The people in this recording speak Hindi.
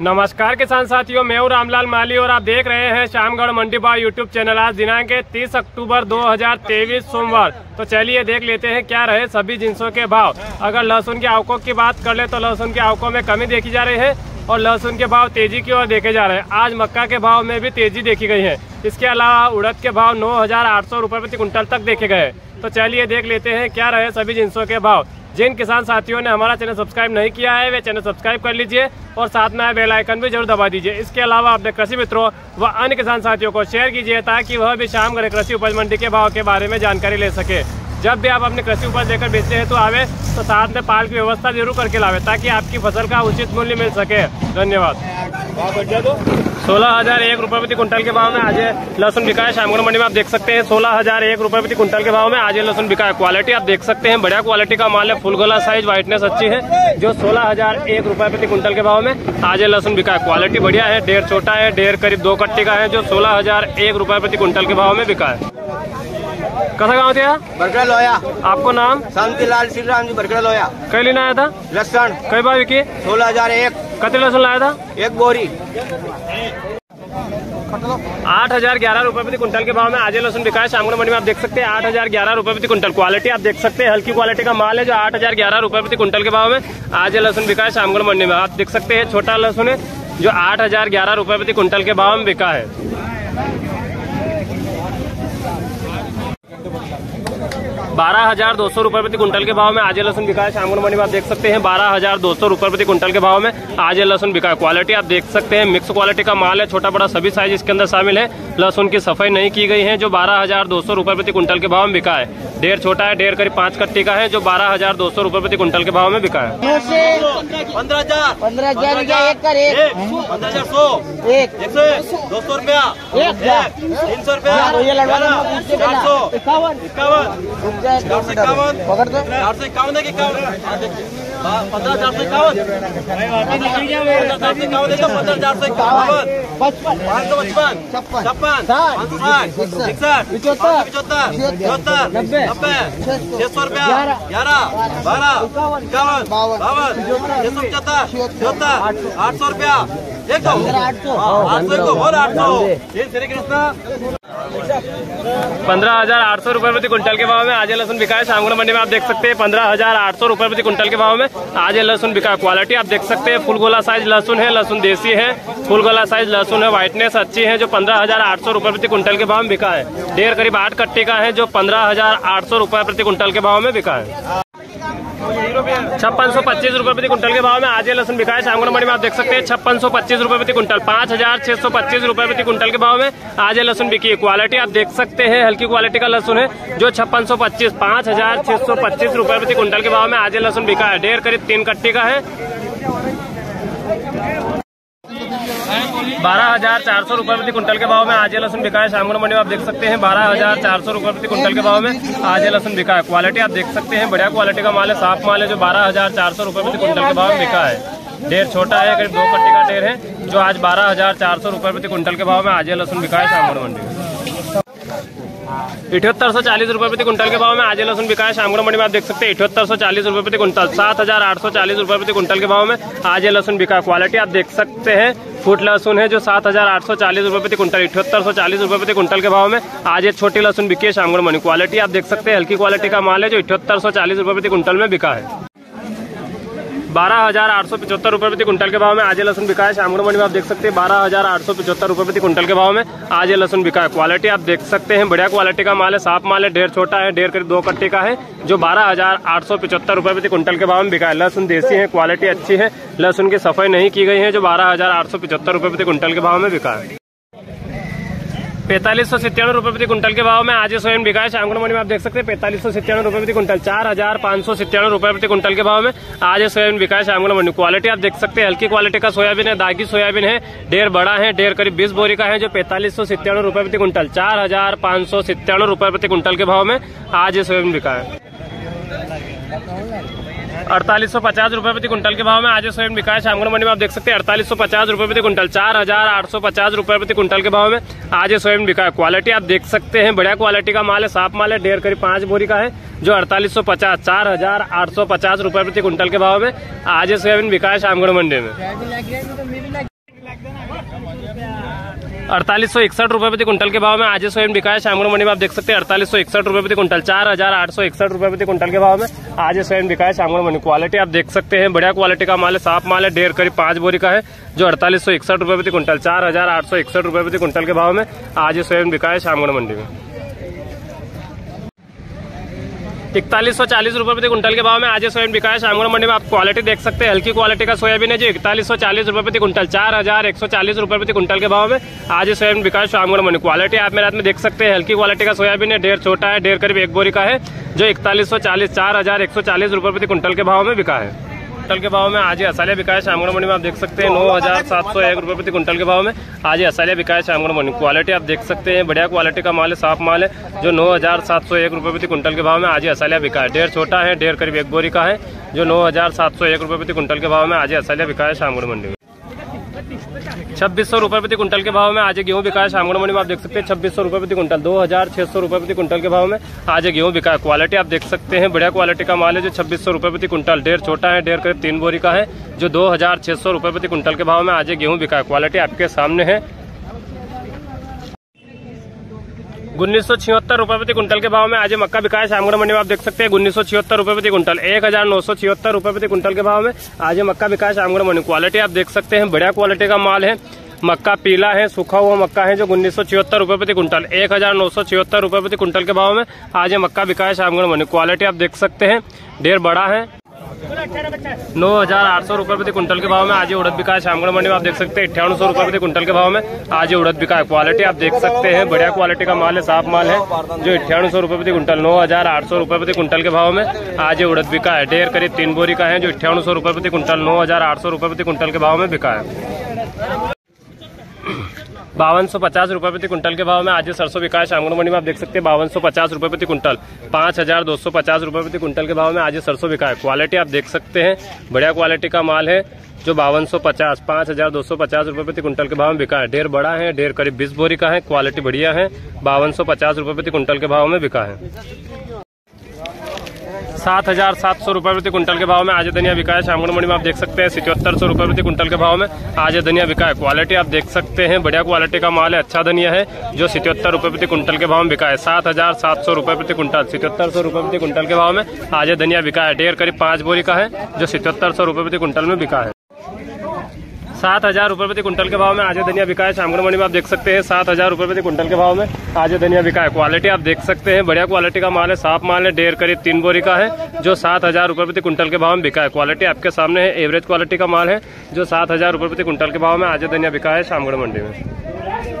नमस्कार किसान साथियों, मैं हूँ रामलाल माली और आप देख रहे हैं शामगढ़ मंडी भाव यूट्यूब चैनल आज दिनांक है तीस अक्टूबर 2023 सोमवार। तो चलिए देख लेते हैं क्या रहे सभी जिनसों के भाव। अगर लहसुन की आवकों की बात कर ले तो लहसुन की आवकों में कमी देखी जा रही है और लहसुन के भाव तेज़ी की ओर देखे जा रहे हैं। आज मक्का के भाव में भी तेज़ी देखी गई है। इसके अलावा उड़द के भाव नौ हज़ार प्रति कुंटल तक देखे गए तो चलिए देख लेते हैं क्या रहे सभी जिनसों के भाव। जिन किसान साथियों ने हमारा चैनल सब्सक्राइब नहीं किया है, वे चैनल सब्सक्राइब कर लीजिए और साथ में बेल आइकन भी ज़रूर दबा दीजिए। इसके अलावा अपने कृषि मित्रों व अन्य किसान साथियों को शेयर कीजिए ताकि वह भी शाम करें कृषि उपज मंडी के भाव के बारे में जानकारी ले सके। जब भी आप अपने कृषि उपज लेकर बेचते हैं तो आवे तो साथ में पाल की व्यवस्था ज़रूर करके लावे ताकि आपकी फ़सल का उचित मूल्य मिल सके। धन्यवाद। सोलह हज़ार एक रुपये प्रति कुंटल के भाव में आज लहसुन बिका है। शामगढ़ मंडी में आप देख सकते हैं, सोलह हज़ार एक रुपये प्रति कुंटल के भाव में आज लहसुन बिका है। क्वालिटी आप देख सकते हैं, बढ़िया क्वालिटी का माल है। फुल गोला साइज़ व्हाइटनेस अच्छी है। जो सोलह हज़ार एक रुपये प्रति कुंटल के भाव में आज लहसुन बिका है। क्वालिटी बढ़िया है, डेढ़ छोटा है ढेर करीब दो कट्टी का है। जो सोलह हज़ार एक रुपये प्रति कुंटल के भाव में बिका है। कसा गाँव थे बरगड़ा लोया आपको नाम? शांतिलाल श्री राम जी बरगड़ा लोया कई लेना आया था? लसन कई बार विकी सोलह हज़ार एक। कते लहसुन लाया था? एक बोरी। आठ हज़ार ग्यारह रुपए प्रति कुंटल के भाव में आज लहसुन बिका है। शामगढ़ मंडी में आप देख सकते हैं आठ हज़ार ग्यारह रुपए प्रति कुंटल। क्वालिटी आप देख सकते हैं हल्की क्वालिटी का माल है जो आठ हज़ार ग्यारह रुपए प्रति कुंटल के भाव में आज लहसुन बिका है शामगढ़ मंडी में। आप देख सकते हैं छोटा लहसुन है जो आठ हज़ार ग्यारह रुपए प्रति कुंटल के भाव में बिका है। बारह हज़ार दो सौ रुपए प्रति कुंटल के भाव में आज लहसुन बिका है। शामगढ़ मंडी में आप देख सकते हैं बारह हज़ार दो सौ रुपए प्रति कुंटल के भाव में आज लहसुन बिका है। क्वालिटी आप देख सकते हैं मिक्स क्वालिटी का माल है छोटा बड़ा सभी साइज़ इसके अंदर शामिल है। लहसुन की सफ़ाई नहीं की गई है जो बारह हज़ार दो सौ रुपए प्रति कुंटल के भाव में बिका है। ढेर छोटा है ढेर करीब पाँच कट्टी का है जो बारह हज़ार दो सौ रुपए प्रति कुंटल के भाव में बिका है। पंद्रह हज़ार। पंद्रह हज़ार एक पंद्रह हज़ार सौ। एक। एक दो सौ रुपया। तीन सौ इक्यावन। इक्यावन। चार सौ इक्यावन। पकड़ दो चार सौ इक्यावन है कि पंद्रह चार सौ इक्यावन। पंद्रह चार सौ इक्यावन तो सौ पाँच सौ पचपन। छप्पन। पाँच सौ साठ। इकसठ, छिहत्तर, नब्बे, छह सौ, रुपया। ग्यारह, बारह। इक्यावन, बावन, छह सौ पचहत्तर। छिहत्तर, आठ सौ। रुपया। एक पंद्रह आठ सौ। हाँ, आठ सौ एक और आठ सौ। श्री कृष्णा। पंद्रह हज़ार आठ सौ रुपए प्रति कुंटल के भाव में आज लहसुन बिका है। शामगढ़ मंडी में आप देख सकते हैं, पंद्रह हज़ार आठ सौ रुपए प्रति कुंटल के भाव में आज लहसुन बिका क्वालिटी आप देख सकते हैं फुल गोला साइज़ लहसुन है, लहसुन देसी है फुल गोला साइज़ लहसुन है व्हाइटनेस अच्छी है, जो पंद्रह हज़ार आठ सौ रुपए प्रति कुंटल के भाव में बिका है। ढेर करीब आठ कट्टी का है, जो पंद्रह हज़ार आठ सौ रुपए प्रति कुंटल के भाव में बिका है। छप्पन सौ पच्चीस रुपए प्रति कुंटल के भाव में आज ये लहसुन बिका है। शामगढ़ मंडी में आप देख सकते हैं, छप्पन सौ पच्चीस रुपए प्रति कुंटल पाँच हज़ार छह सौ पच्चीस रुपए प्रति कुंटल के भाव में आज ये लहसुन बिकी है। क्वालिटी आप देख सकते हैं, हल्की क्वालिटी का लहसुन है, जो छप्पन सौ पच्चीस, पाँच हज़ार छह सौ पच्चीस रुपए प्रति कुंटल के भाव में आज ये लहसुन बिका है। डेढ़ करीब तीन कट्टी का है। बारह हज़ार चार सौ रुपए प्रति कुंटल के भाव में आज लहसुन बिका है। शामगढ़ मंडी में आप देख सकते हैं, बारह हज़ार चार सौ रुपए प्रति कुंटल के भाव में आज लहसुन बिका है। क्वालिटी आप देख सकते हैं, बढ़िया क्वालिटी का माल है, साफ़ माल है जो बारह हज़ार चार सौ रुपए प्रति कुंटल के भाव में बिका है। ढेर छोटा है, करीब दो कट्टी का ढेर है, जो आज बारह हज़ार चार सौ रुपए प्रति कुंटल के भाव में आज लहसुन बिका है शामगढ़ मंडी में। इठहत्तर सौ चालीस रुपए प्रति कुंटल के भाव में आज लहसुन बिका है। शामगढ़ मंडी में आप देख सकते हैं, इठहत्तर सौ चालीस रुपए प्रति कुंटल, सात हज़ार आठ सौ चालीस रुपए प्रति कुंटल के भाव में आज लहसुन बिका क्वालिटी आप देख सकते हैं फुट लहसुन है जो सात हज़ार आठ सौ चालीस रुपए प्रति कुंटल इठहत्तर सौ चालीस रुपए प्रति कुंटल के भाव में। आज ये छोटी लहसुन बिकी है शामगढ़ मनी। क्वालिटी आप देख सकते हैं, हल्की क्वालिटी का माल है जो इठहत्तर सौ चालीस रुपए प्रति कुंटल में बिका है। बारह हज़ार आठ सौ पचहत्तर रुपए प्रति कुंटल के भाव में आज ये लहसुन बिका है। शामगढ़ मंडी में आप देख सकते हैं, बारह हज़ार आठ सौ पचहत्तर रुपए प्रति कुंटल के भाव में आज ये लहसुन बिका है। क्वालिटी आप देख सकते हैं, बढ़िया क्वालिटी का माल है, साफ़ माल है, ढेर छोटा है, ढेर करीब दो कट्टी का है, जो बारह हज़ार आठ सौ पचहत्तर रुपए प्रति कुंटल के भाव में बिका है। लहसुन देसी है, क्वालिटी अच्छी है, लहसुन की सफ़ाई नहीं की गई है, जो बारह हज़ार आठ सौ पचहत्तर रुपए प्रति कुंटल के भाव में बिका है। पैंतालीस सौ सत्तानवे रुपए प्रति कुंटल के भाव में आज ये सोयाबीन बिका है। शामगढ़ मंडी में आप देख सकते हैं, पैंतालीस सौ सत्तानवे रुपए प्रति कुंटल चार हज़ार पाँच सौ सत्तानवे रुपए प्रति कुंटल के भाव में आज ये सोयाबीन बिका है। शामगढ़ मंडी क्वालिटी आप देख सकते हैं, हल्की क्वालिटी का सोयाबीन है, दागी सोयाबीन है ढेर बड़ा है ढेर करीब बीस बोरी का है, जो पैंतालीस सौ सत्तानवे रुपए प्रति कुंटल चार हज़ार पाँच सौ सत्तानवे रुपए प्रति कुंटल के भाव में आज ये सोयाबीन बिका है। अड़तालीस सौ पचास रुपए प्रति कुंटल के भाव में आज सोयाबीन बिका है। मंडी में आप देख सकते हैं, अड़तालीस सौ पचास रुपए प्रति कुंटल, चार हज़ार आठ सौ पचास रुपए प्रति कुंटल के भाव में आज सोयाबीन बिका है। क्वालिटी आप देख सकते हैं, बढ़िया क्वालिटी का माल है, साफ़ माल है ढेर करीब पाँच बोरी का है, जो अड़तालीस सौ पचास, चार हज़ार आठ सौ पचास रुपए प्रति कुंटल के भाव में आज सोयाबीन बिका है मंडी में। अड़तालीस सौ इकसठ रुपए प्रति क्विंटल के भाव में आज सोयाबीन बिका है। शामगढ़ मंडी में आप देख सकते हैं, अड़तालीस सौ इकसठ रुपए प्रति क्विंटल, चार हज़ार आठ सौ इकसठ रुपए प्रति क्विंटल के भाव में आज सोयाबीन बिका है। शामगढ़ मंडी क्वालिटी आप देख सकते हैं, बढ़िया क्वालिटी का माल है, साफ़ माल है, डेढ़ करीब पाँच बोरी का है, जो अड़तालीस सौ इकसठ रुपए प्रति क्विंटल, चार हज़ार आठ सौ इकसठ रुपए प्रति क्विंटल के भाव में आज सोयाबीन बिका है शामगढ़ मंडी में। इकतालीस सौ चालीस रुपए प्रति कुंटल के भाव में आज सोयाबीन बिका है। शामगढ़ मंडी में आप क्वालिटी देख सकते हैं। हल्की क्वालिटी का सोयाबीन है जो, इकतालीस सौ चालीस रुपए प्रति कुंटल। चार हज़ार एक सौ चालीस रुपए प्रति कुंटल के भाव में आज सोयाबीन बिका है शामगढ़ मंडी। क्वालिटी आप मेरे हाथ में देख सकते हैं। हल्की क्वालिटी का सोयाबीन है ढेर छोटा है ढेर करीब एक बोरी का है, जो इकतालीस सौ चालीस, चार हज़ार एक सौ चालीस रुपए प्रति कुंटल के भाव में बिका है। कुंटल के भाव में आज ही असालिया बिकाया शामगढ़ मंडी में आप देख सकते हैं नौ हज़ार सात सौ एक रुपए प्रति कुंटल के भाव में आज ही असालिया बिकाया शामगढ़ मंडी क्वालिटी आप देख सकते हैं बढ़िया क्वालिटी का माल है साफ़ माल है जो नौ हज़ार सात सौ एक रुपए प्रति कुंटल के भाव में आज ही असालिया बिका है डेढ़ छोटा है डेढ़ करीब एक बोरी का है जो नौ हज़ार सात सौ एक रुपए प्रति कुंटल के भाव में आज असालिया बिकाया शामगढ़ मंडी छब्बीस सौ रुपए प्रति क्विंटल के भाव में आज गेहूँ बिका है शामगढ़ मंडी में, आप देख सकते हैं, छब्बीस सौ रुपए प्रति क्विंटल दो हज़ार छह सौ रुपए प्रति क्विंटल के भाव में आज गेहूँ बिका है। क्वालिटी आप देख सकते हैं, बढ़िया क्वालिटी का माल है जो छब्बीस सौ रुपए प्रति क्विंटल डेढ़ छोटा है, डेढ़ करीब तीन बोरी का है, जो दो हज़ार छह सौ रुपए प्रति क्विंटल के भाव में आज गेहूँ बिका है। क्वालिटी आपके सामने है। उन्नीस सौ छिहत्तर रुपए प्रति कुंटल के भाव में आज मक्का बिका है शामगढ़ मंडी में आप देख सकते हैं उन्नीस सौ छिहत्तर रुपए प्रति कुंटल, एक हज़ार नौ सौ छिहत्तर रुपए प्रति कुंटल के भाव में आज मक्का बिका है शामगढ़ मंडी। क्वालिटी आप देख सकते हैं, बढ़िया क्वालिटी का माल है। मक्का पीला है, सूखा हुआ मक्का है जो उन्नीस सौ छिहत्तर रुपए प्रति कुंटल, एक हज़ार नौ सौ छिहत्तर रुपए प्रति कुंटल के भाव में आज मक्का बिका है शामगढ़ मंडी। क्वालिटी आप देख सकते हैं ढेर बड़ा है नौ हज़ार आठ सौ रुपए प्रति कुंटल के भाव में आज उड़द बिका है शामगढ़ मंडी में। आप देख सकते हैं अट्ठावन सौ रुपए प्रति कुंटल के भाव में आज उड़द बिका है। क्वालिटी आप देख सकते हैं, बढ़िया क्वालिटी का माल है, साफ़ माल है, जो अट्ठावन सौ रुपए प्रति कुंटल, नौ हज़ार आठ सौ रुपए प्रति कुंटल के भाव में आज उड़द बिका है। ढेर करीब तीन बोरी का है, जो अट्ठावन सौ रुपए प्रति कुंटल, नौ हज़ार आठ सौ रुपए प्रति कुंटल के भाव में बिका है। बावन सौ पचास रुपये प्रति कुंटल के भाव में आज सरसों है शामगढ़ मंडी में आप देख सकते हैं, बावन सौ पचास रुपये प्रति कुंटल, पाँच हज़ार दो सौ पचास रुपये प्रति कुंटल के भाव में आज सरसों बिका क्वालिटी आप देख सकते हैं, बढ़िया क्वालिटी का माल है, जो बावन सौ पचास, पाँच हज़ार दो सौ पचास रुपये प्रति कुंटल के भाव में बिका है। ढेर बड़ा है, ढेर करीब बीस बोरी का है, क्वालिटी बढ़िया है, बावन सौ पचास रुपये प्रति कुंटल के भाव में बिका है। सात हज़ार सात सौ रुपए प्रति कुंटल के भाव में आज धनिया बिका है। शामगढ़ मंडी में आप देख सकते हैं, सितहत्तर सौ रुपए प्रति कुंटल के भाव में आज धनिया बिका है। क्वालिटी आप देख सकते हैं, बढ़िया क्वालिटी का माल है अच्छा धनिया है, जो सितहत्तर रुपए प्रति कुंटल के भाव में बिका है। सात हज़ार सात सौ रुपए प्रति कुंटल सितहत्तर सौ रुपए प्रति कुंटल के भाव में आज धनिया बिका है। ढेर करीब पाँच बोरी का है, जो सितहत्तर सौ रुपए प्रति कुंटल में बिका है। सात हज़ार रुपए प्रति कुंटल के भाव में आज धनिया बिका है शामगढ़ मंडी में आप देख सकते हैं, सात हज़ार रुपए प्रति कुंटल के भाव में आज धनिया बिका है क्वालिटी आप देख सकते हैं, बढ़िया क्वालिटी का माल है, साफ़ माल है, डेढ़ करीब तीन बोरी का है, जो सात हज़ार रुपए प्रति कुंटल के भाव में बिका है क्वालिटी आपके सामने है एवरेज क्वालिटी का माल है, जो सात हज़ार रुपए प्रति कुंटल के भाव में आज धनिया बिका है शामगढ़ मंडी में।